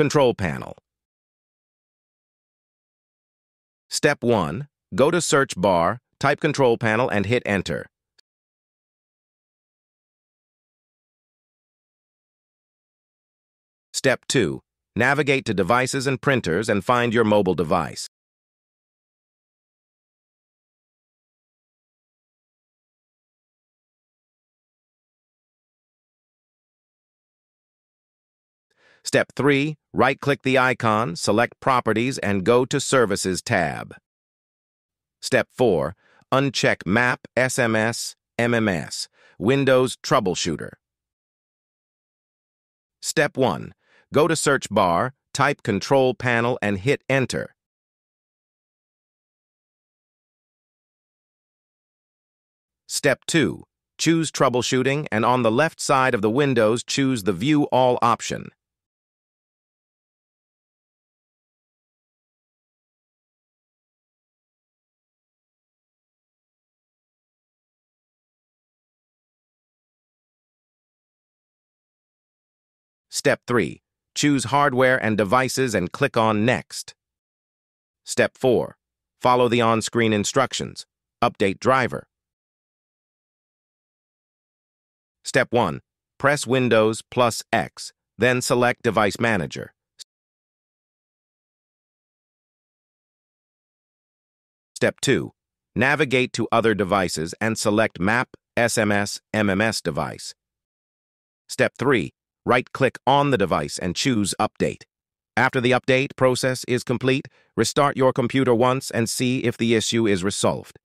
Control Panel. Step 1. Go to Search Bar, type Control Panel, and hit Enter. Step 2. Navigate to Devices and Printers and find your mobile device. Step 3. Right-click the icon, select Properties, and go to Services tab. Step 4. Uncheck Map, SMS, MMS, Windows Troubleshooter. Step 1. Go to Search Bar, type Control Panel, and hit Enter. Step 2. Choose Troubleshooting, and on the left side of the Windows, choose the View All option. Step 3. Choose Hardware and Devices and click on Next. Step 4. Follow the on-screen instructions. Update driver. Step 1. Press Windows plus X, then select Device Manager. Step 2. Navigate to other devices and select Map, SMS, MMS device. Step 3 right-click on the device and choose Update. After the update process is complete, restart your computer once and see if the issue is resolved.